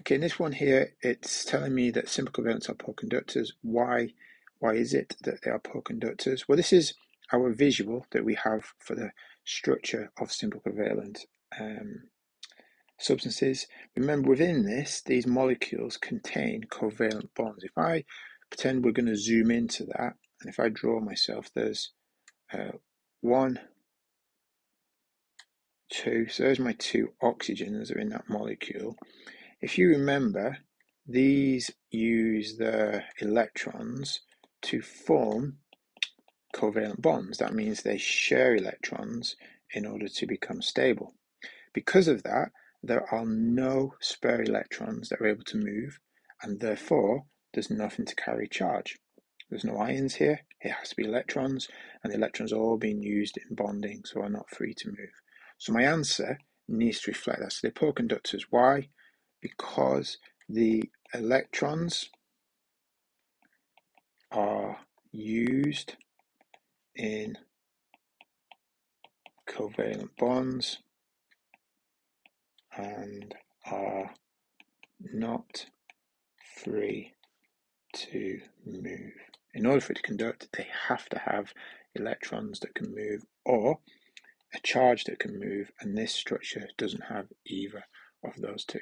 Okay, in this one here, it's telling me that simple covalents are poor conductors. Why, why is it that they are poor conductors? Well, this is our visual that we have for the structure of simple covalent um, substances. Remember, within this, these molecules contain covalent bonds. If I pretend we're going to zoom into that, and if I draw myself, there's uh, one, two, so there's my two oxygens that are in that molecule. If you remember, these use the electrons to form covalent bonds. That means they share electrons in order to become stable. Because of that, there are no spare electrons that are able to move, and therefore there's nothing to carry charge. There's no ions here, it has to be electrons, and the electrons are all being used in bonding, so are not free to move. So my answer needs to reflect that. So they're poor conductors. Why? Because the electrons are used in covalent bonds and are not free to move. In order for it to conduct, they have to have electrons that can move or a charge that can move, and this structure doesn't have either of those two.